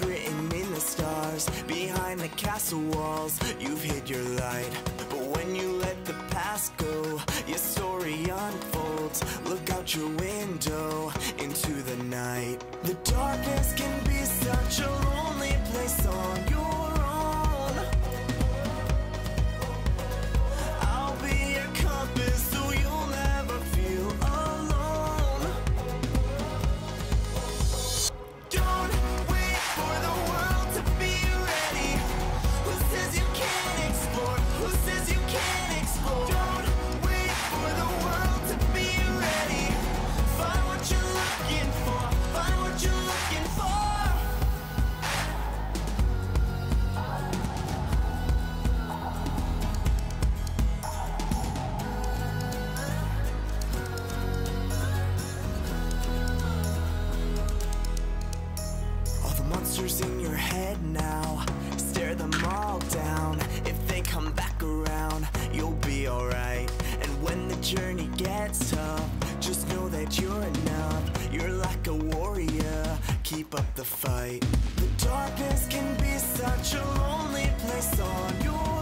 victory. journey gets tough. Just know that you're enough. You're like a warrior. Keep up the fight. The darkness can be such a lonely place on your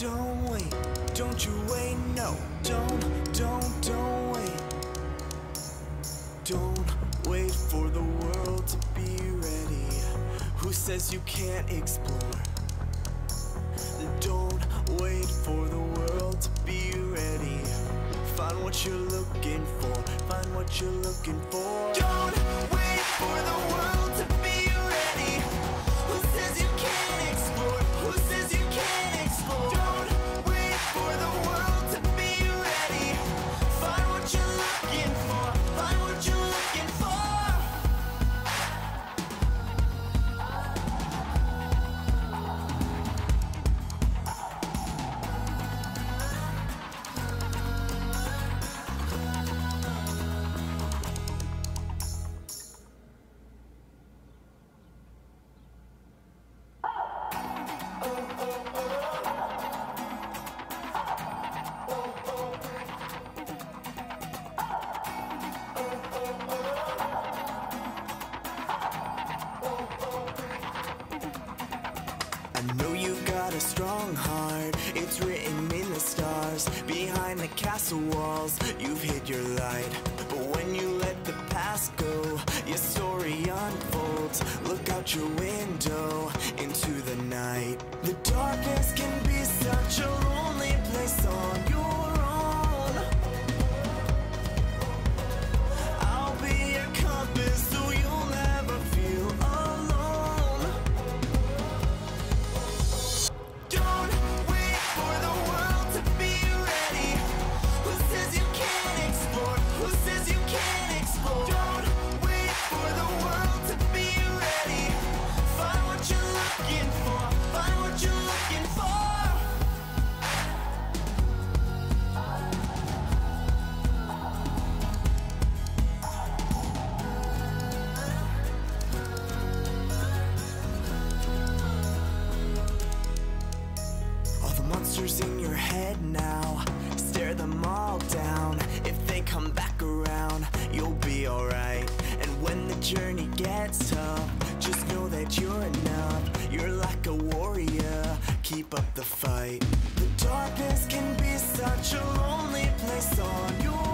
don't wait, don't you wait, no, don't, don't, don't wait. Don't wait for the world to be ready. Who says you can't explore? Don't wait for the world to be ready. Find what you're looking for, find what you're looking for. Don't wait for the world You've hid your light In your head now? Stare them all down. If they come back around, you'll be alright. And when the journey gets tough Just know that you're enough. You're like a warrior. Keep up the fight. The darkness can be such a lonely place on your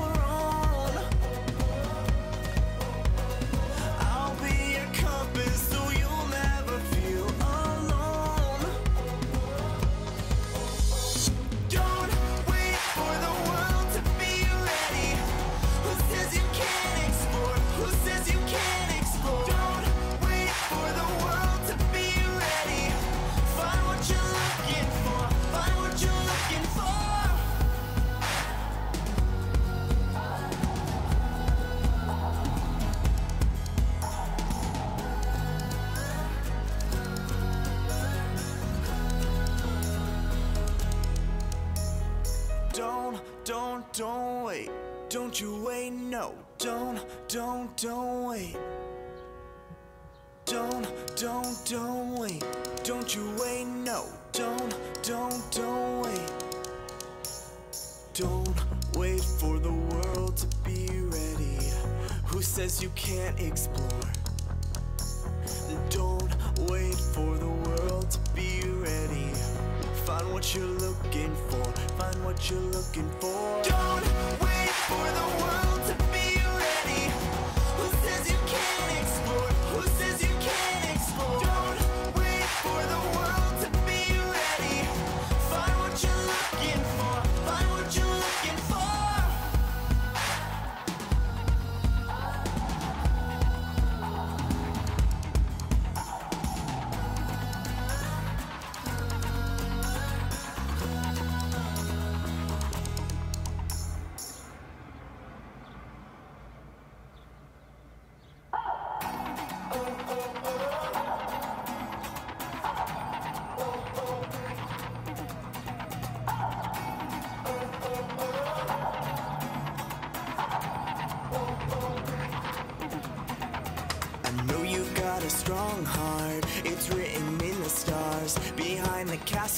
says you can't explore. Don't wait for the world to be ready. Find what you're looking for. Find what you're looking for. Don't wait for the world to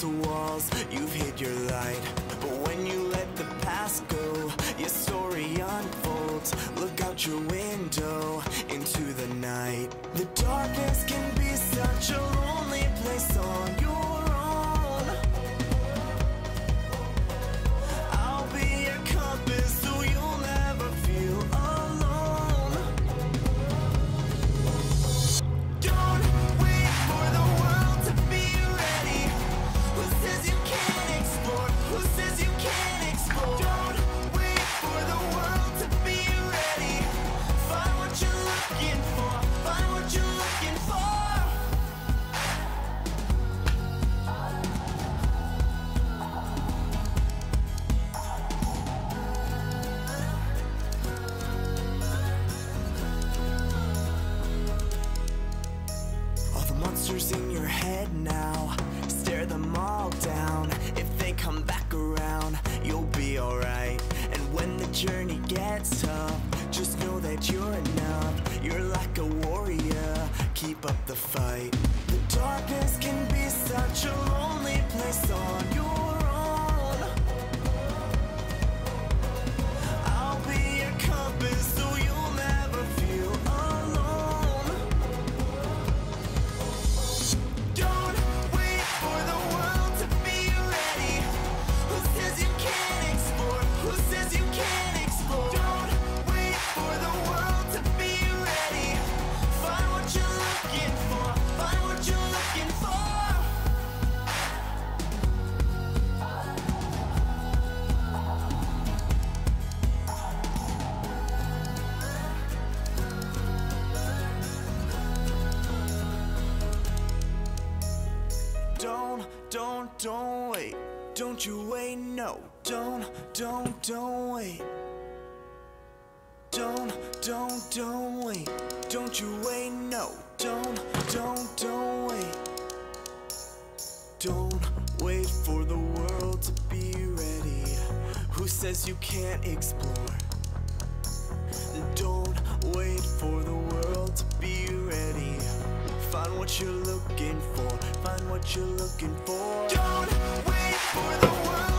the walls, you've hid your light. in your head now. Stare them all down. If they come back around You'll be alright. And when the journey gets tough Just know that you're enough. You're like a warrior. Keep up the fight. The darkness can be such a lonely place on your says you can't explore? Don't wait for the world to be ready. Find what you're looking for. Find what you're looking for. Don't wait for the world.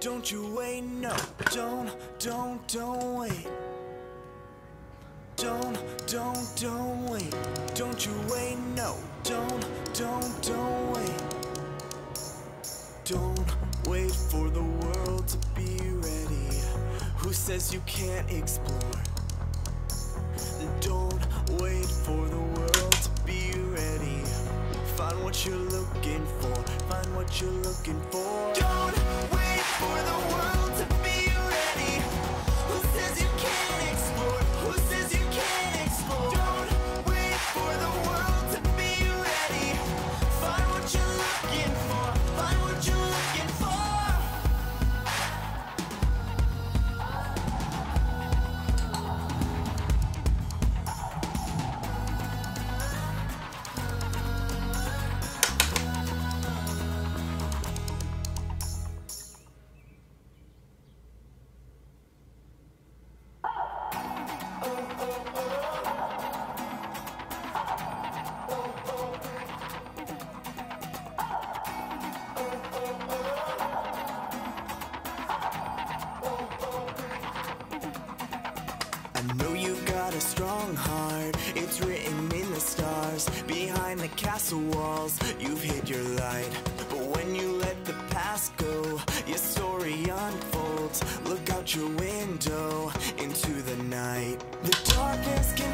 Don't you wait, no, don't, don't, don't wait. Don't, don't, don't wait. Don't you wait, no, don't, don't, don't wait. Don't wait for the world to be ready. Who says you can't explore? Don't wait for the world to be ready. Find what you're looking for, find what you're looking for. Don't wait for the world. the walls, you've hid your light. But when you let the past go, your story unfolds. Look out your window, into the night. The darkness can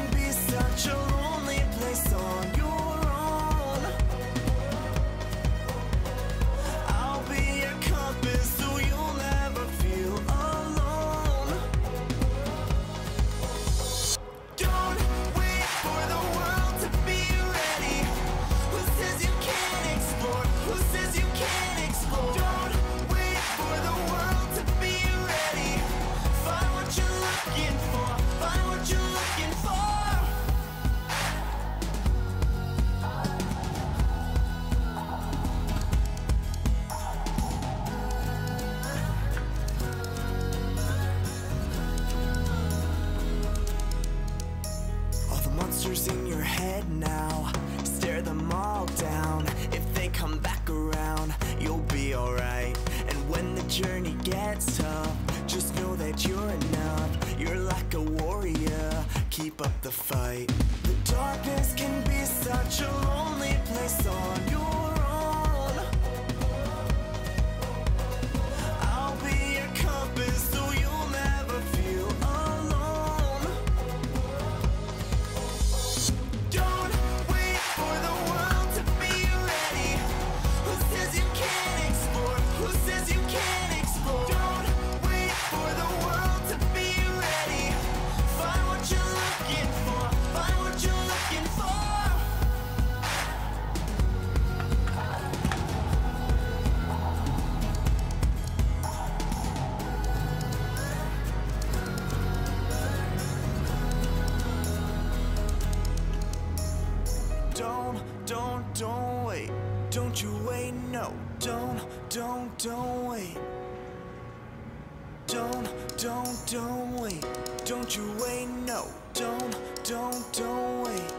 Don't, don't, wait.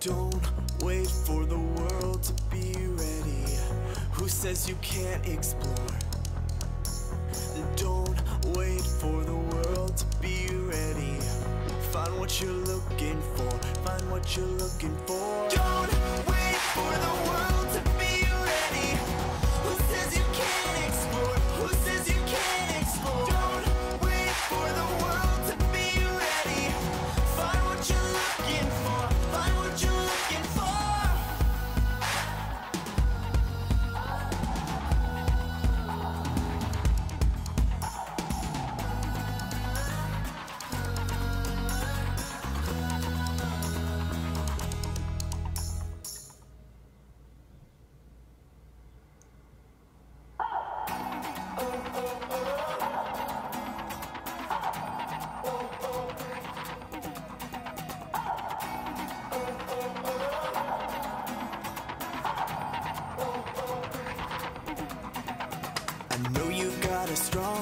Don't wait for the world to be ready. Who says you can't explore? Don't wait for the world to be ready. Find what you're looking for. Find what you're looking for. Don't wait for the world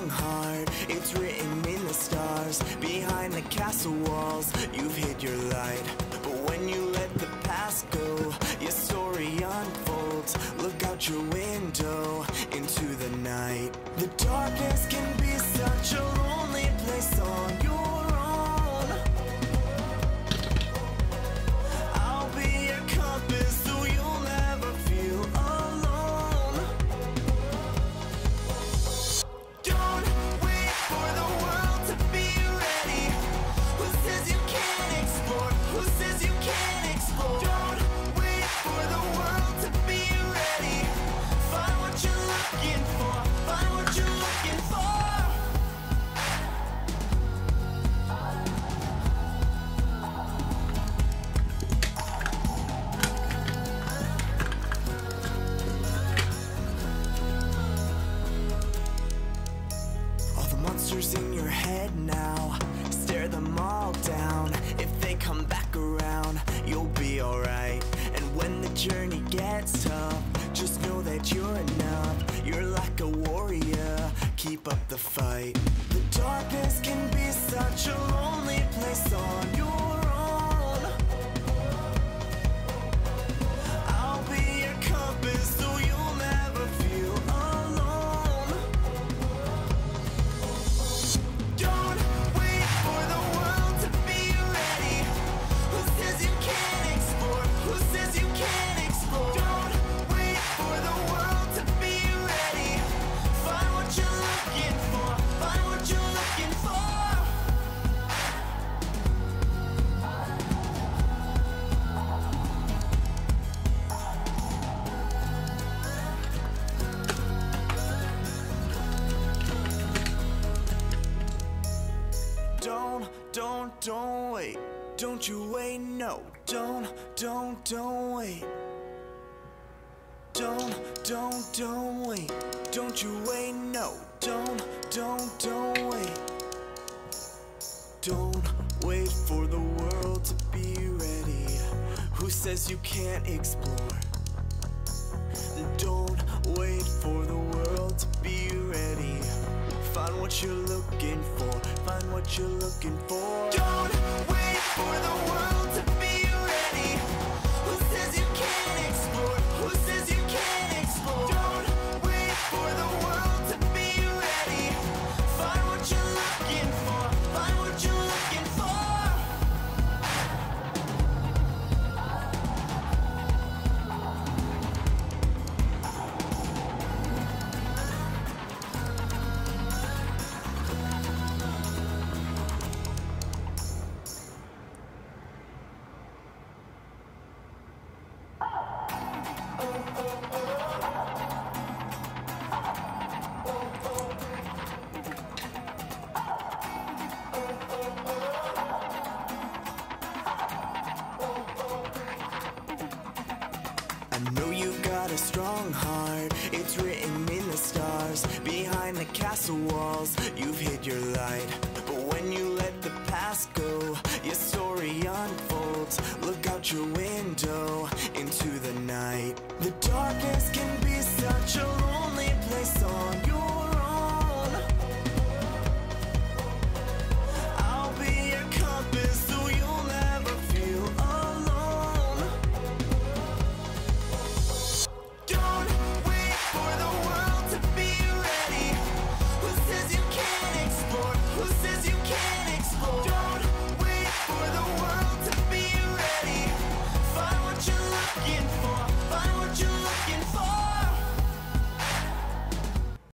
strong heart. It's written in the stars. Behind the castle walls, you've hid your light. But when you let the past go, your story unfolds. Look out your window into the night. The darkness can don't wait. Don't you wait, no. Don't, don't, don't wait. Don't wait for the world to be ready. Who says you can't explore? Don't wait for the world to be ready. Find what you're looking for. Find what you're looking for. Don't wait for the world to castle walls, you've hid your light. But when you let the past go, your story unfolds. Look out you're winning